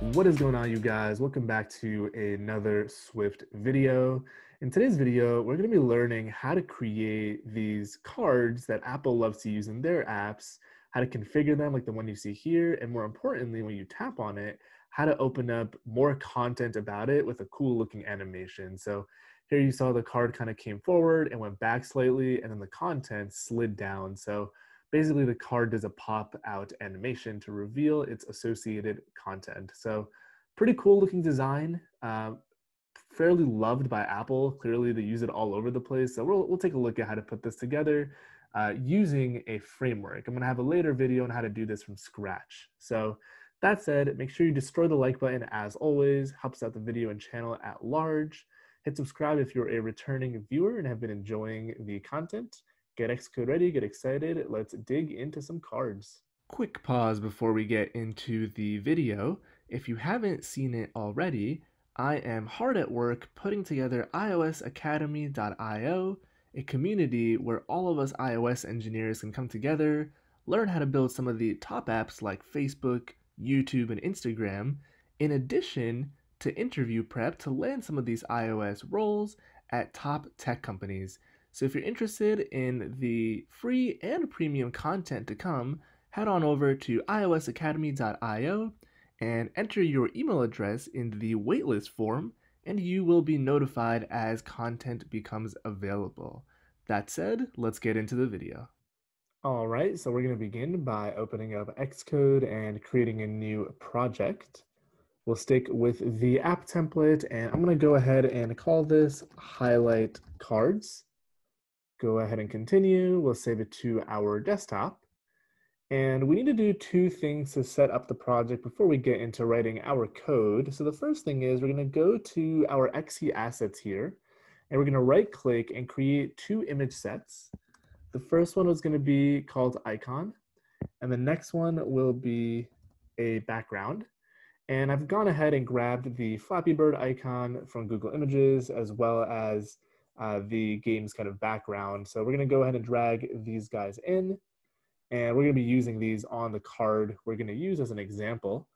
What is going on, you guys? Welcome back to another Swift video. In today's video, we're going to be learning how to create these cards that Apple loves to use in their apps, how to configure them like the one you see here, and more importantly, when you tap on it, how to open up more content about it with a cool looking animation. So here you saw the card kind of came forward and went back slightly, and then the content slid down. So basically the card does a pop out animation to reveal its associated content. So pretty cool looking design, uh, fairly loved by Apple. Clearly they use it all over the place. So we'll, we'll take a look at how to put this together uh, using a framework. I'm gonna have a later video on how to do this from scratch. So that said, make sure you destroy the like button as always, helps out the video and channel at large. Hit subscribe if you're a returning viewer and have been enjoying the content. Get Xcode ready, get excited. Let's dig into some cards. Quick pause before we get into the video. If you haven't seen it already, I am hard at work putting together iOSacademy.io, a community where all of us iOS engineers can come together, learn how to build some of the top apps like Facebook, YouTube, and Instagram, in addition to interview prep to land some of these iOS roles at top tech companies. So if you're interested in the free and premium content to come, head on over to iosacademy.io and enter your email address in the waitlist form, and you will be notified as content becomes available. That said, let's get into the video. All right, so we're going to begin by opening up Xcode and creating a new project. We'll stick with the app template, and I'm going to go ahead and call this highlight cards go ahead and continue. We'll save it to our desktop. And we need to do two things to set up the project before we get into writing our code. So the first thing is we're gonna go to our XC assets here, and we're gonna right click and create two image sets. The first one is gonna be called icon, and the next one will be a background. And I've gone ahead and grabbed the Flappy Bird icon from Google Images, as well as uh, the game's kind of background. So we're gonna go ahead and drag these guys in and we're gonna be using these on the card we're gonna use as an example.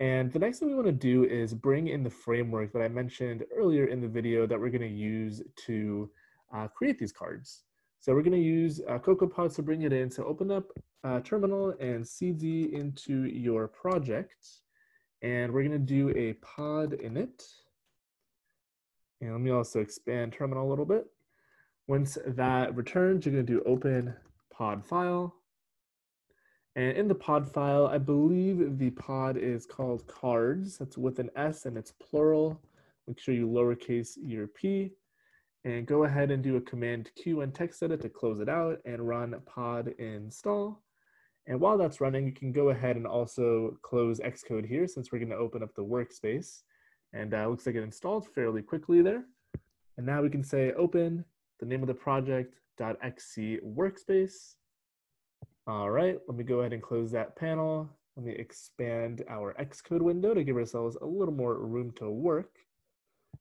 And the next thing we wanna do is bring in the framework that I mentioned earlier in the video that we're gonna use to uh, create these cards. So we're gonna use uh, CocoaPods to bring it in. So open up uh, Terminal and CD into your project. And we're gonna do a pod init. And let me also expand terminal a little bit. Once that returns, you're to do open pod file. And in the pod file, I believe the pod is called cards. That's with an S and it's plural. Make sure you lowercase your P. And go ahead and do a command Q and text edit to close it out and run pod install. And while that's running, you can go ahead and also close Xcode here since we're going to open up the workspace. And uh, looks like it installed fairly quickly there. And now we can say open the name of the project .xc workspace. All right, let me go ahead and close that panel. Let me expand our Xcode window to give ourselves a little more room to work.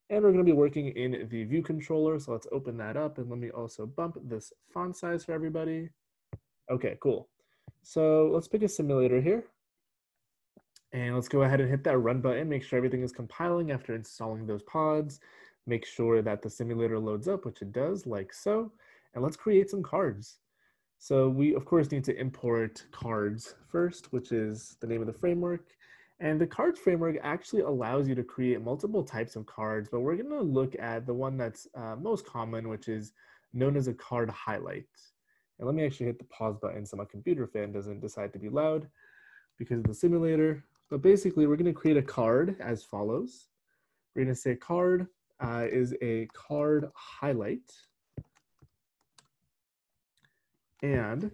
And we're gonna be working in the view controller. So let's open that up and let me also bump this font size for everybody. Okay, cool. So let's pick a simulator here. And let's go ahead and hit that run button, make sure everything is compiling after installing those pods, make sure that the simulator loads up, which it does, like so. And let's create some cards. So we, of course, need to import cards first, which is the name of the framework. And the cards framework actually allows you to create multiple types of cards, but we're gonna look at the one that's uh, most common, which is known as a card highlight. And let me actually hit the pause button so my computer fan doesn't decide to be loud because of the simulator. But basically, we're going to create a card as follows. We're going to say card uh, is a card highlight. And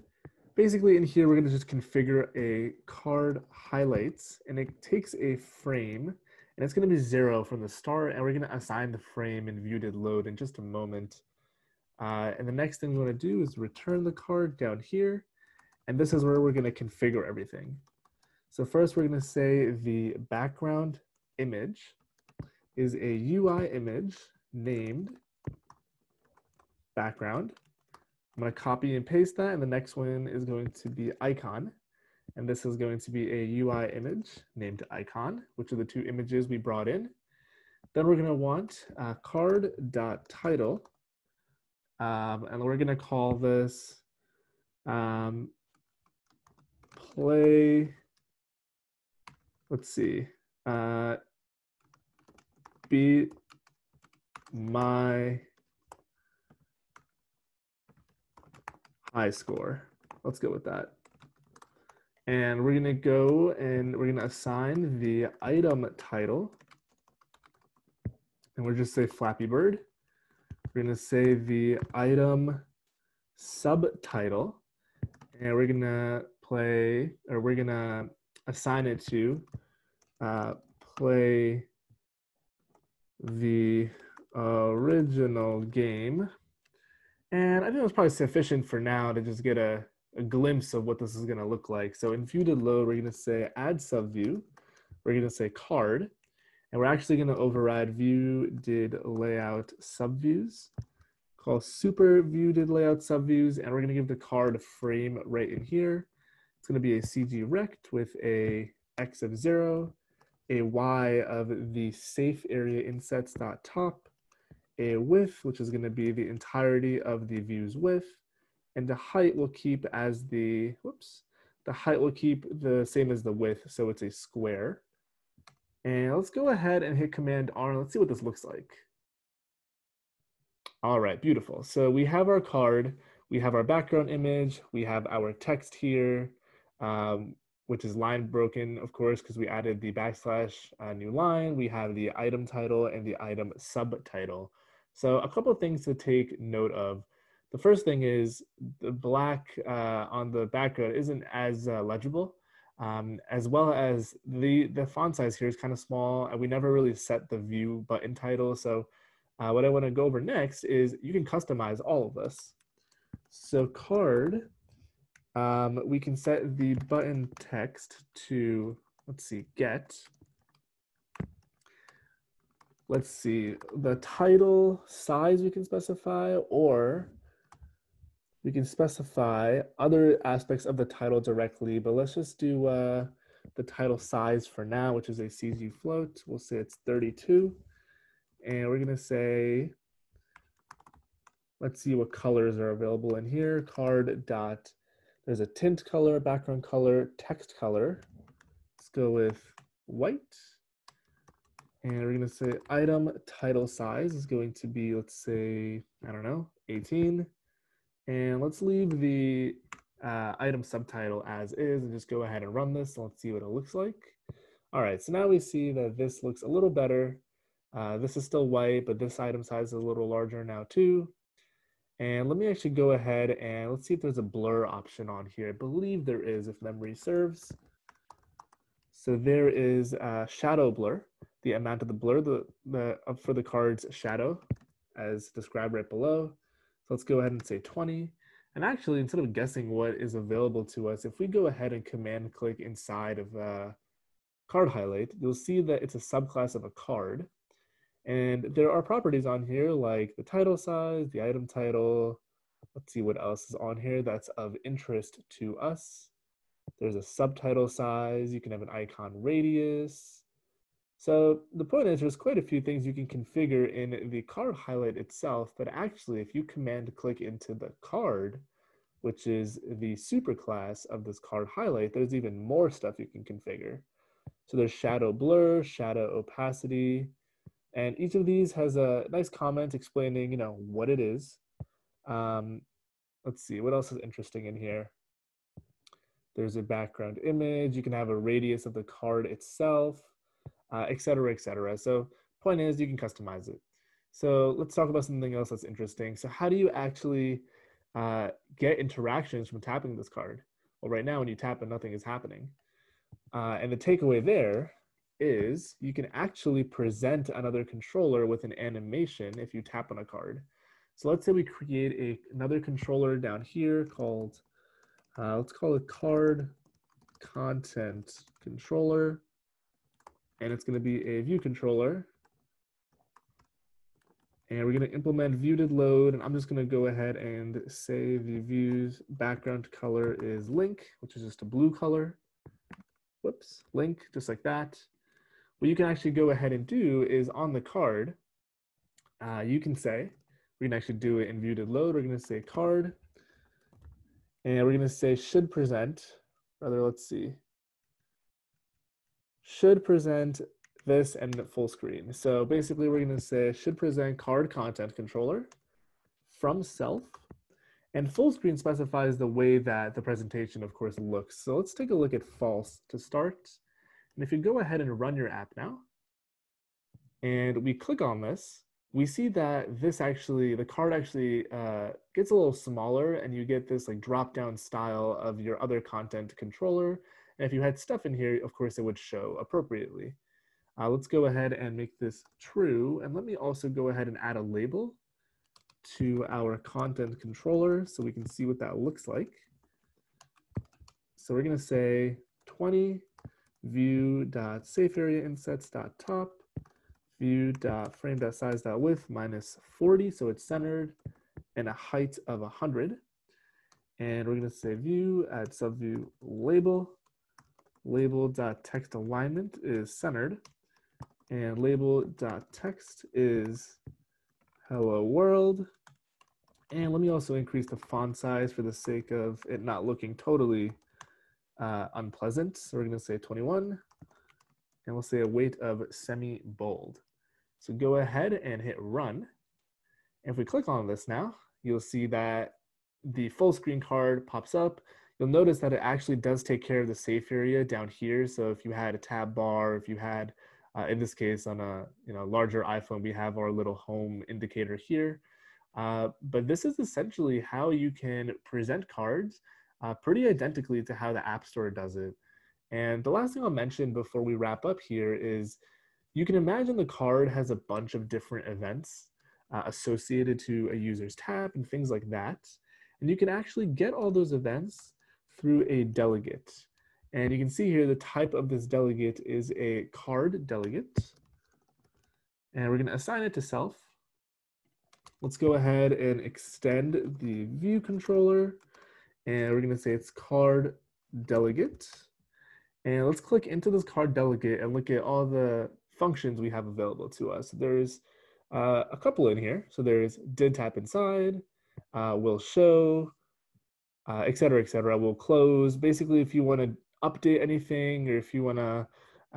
basically in here, we're going to just configure a card highlights and it takes a frame and it's going to be zero from the start and we're going to assign the frame in view did load in just a moment. Uh, and the next thing we want to do is return the card down here. And this is where we're going to configure everything. So first we're going to say the background image is a UI image named background. I'm going to copy and paste that, and the next one is going to be icon. And this is going to be a UI image named icon, which are the two images we brought in. Then we're gonna want uh, card.title, um, and we're gonna call this um, play, let's see, uh, beat my high score. Let's go with that. And we're gonna go and we're gonna assign the item title. And we'll just say Flappy Bird. We're gonna say the item subtitle. And we're gonna play, or we're gonna assign it to uh, play the original game. And I think it's probably sufficient for now to just get a, a glimpse of what this is gonna look like. So in view did load, we're gonna say add subview. We're gonna say card. And we're actually gonna override view did layout subviews. Call super view did layout subviews. And we're gonna give the card frame right in here. It's gonna be a CG rect with a X of zero, a Y of the safe area insets dot top, a width, which is going to be the entirety of the view's width, and the height will keep as the, whoops, the height will keep the same as the width, so it's a square. And let's go ahead and hit Command R, and let's see what this looks like. All right, beautiful. So we have our card, we have our background image, we have our text here, um, which is line broken, of course, because we added the backslash uh, new line. We have the item title and the item subtitle. So a couple of things to take note of. The first thing is the black uh, on the background isn't as uh, legible, um, as well as the, the font size here is kind of small and we never really set the view button title. So uh, what I wanna go over next is you can customize all of this. So card, um, we can set the button text to, let's see, get let's see, the title size we can specify, or we can specify other aspects of the title directly, but let's just do uh, the title size for now, which is a CG float. We'll say it's 32. And we're gonna say, let's see what colors are available in here. Card dot, there's a tint color, background color, text color. Let's go with white. And we're to say item title size is going to be, let's say, I don't know, 18. And let's leave the uh, item subtitle as is and just go ahead and run this. Let's see what it looks like. All right, so now we see that this looks a little better. Uh, this is still white, but this item size is a little larger now too. And let me actually go ahead and let's see if there's a blur option on here. I believe there is if memory serves. So there is a shadow blur the amount of the blur the, the for the card's shadow as described right below. So let's go ahead and say 20. And actually, instead of guessing what is available to us, if we go ahead and command click inside of uh, card highlight, you'll see that it's a subclass of a card. And there are properties on here like the title size, the item title. Let's see what else is on here that's of interest to us. There's a subtitle size. You can have an icon radius. So the point is there's quite a few things you can configure in the card highlight itself, but actually if you command click into the card, which is the superclass of this card highlight, there's even more stuff you can configure. So there's shadow blur, shadow opacity, and each of these has a nice comment explaining, you know, what it is. Um, let's see, what else is interesting in here? There's a background image. You can have a radius of the card itself uh, et cetera, et cetera. So point is you can customize it. So let's talk about something else that's interesting. So how do you actually uh, get interactions from tapping this card? Well, right now when you tap it, nothing is happening. Uh, and the takeaway there is you can actually present another controller with an animation if you tap on a card. So let's say we create a, another controller down here called, uh, let's call it card content controller and it's going to be a view controller. And we're going to implement view did load, and I'm just going to go ahead and say the view's background color is link, which is just a blue color. whoops, link, just like that. What you can actually go ahead and do is on the card, uh, you can say, we can actually do it in view did load. We're going to say card, and we're going to say should present, rather, let's see, should present this and full screen. So basically we're going to say should present card content controller from self and full screen specifies the way that the presentation of course looks. So let's take a look at false to start. And if you go ahead and run your app now and we click on this, we see that this actually, the card actually uh, gets a little smaller and you get this like drop down style of your other content controller. And if you had stuff in here, of course it would show appropriately. Uh, let's go ahead and make this true. And let me also go ahead and add a label to our content controller so we can see what that looks like. So we're gonna say 20 view.safeAreaInsets.top view.frame.size.width minus 40, so it's centered, and a height of 100. And we're going to say view, add subview label. Label.text alignment is centered. And label.text is hello world. And let me also increase the font size for the sake of it not looking totally uh, unpleasant. So we're going to say 21. And we'll say a weight of semi-bold. So go ahead and hit run. If we click on this now, you'll see that the full screen card pops up. You'll notice that it actually does take care of the safe area down here. So if you had a tab bar, if you had, uh, in this case, on a you know larger iPhone, we have our little home indicator here. Uh, but this is essentially how you can present cards uh, pretty identically to how the App Store does it. And the last thing I'll mention before we wrap up here is you can imagine the card has a bunch of different events uh, associated to a user's tab and things like that. And you can actually get all those events through a delegate. And you can see here the type of this delegate is a card delegate. And we're going to assign it to self. Let's go ahead and extend the view controller. And we're to say it's card delegate. And let's click into this card delegate and look at all the functions we have available to us. There's uh, a couple in here. So there's did tap inside, uh, will show, uh, et cetera, et cetera, will close. Basically, if you want to update anything or if you want to,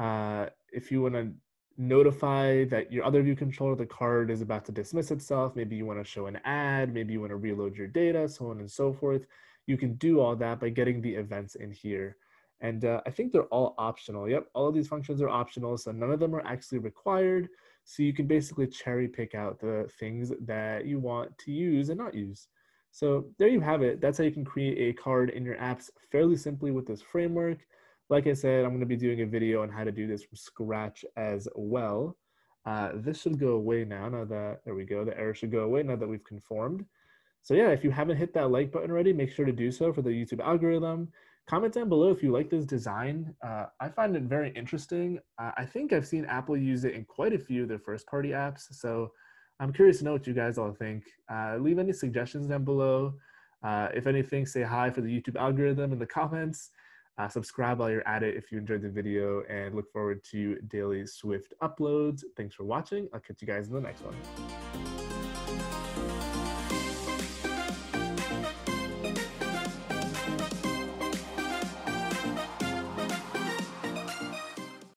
uh, if you want to notify that your other view controller, the card is about to dismiss itself, maybe you want to show an ad, maybe you want to reload your data, so on and so forth. You can do all that by getting the events in here. And uh, I think they're all optional. Yep, all of these functions are optional, so none of them are actually required. So you can basically cherry pick out the things that you want to use and not use. So there you have it. That's how you can create a card in your apps fairly simply with this framework. Like I said, I'm going to be doing a video on how to do this from scratch as well. Uh, this should go away now, now that, there we go, the error should go away now that we've conformed. So yeah, if you haven't hit that like button already, make sure to do so for the YouTube algorithm. Comment down below if you like this design. Uh, I find it very interesting. Uh, I think I've seen Apple use it in quite a few of their first party apps. So I'm curious to know what you guys all think. Uh, leave any suggestions down below. Uh, if anything, say hi for the YouTube algorithm in the comments. Uh, subscribe while you're at it if you enjoyed the video and look forward to daily Swift uploads. Thanks for watching. I'll catch you guys in the next one.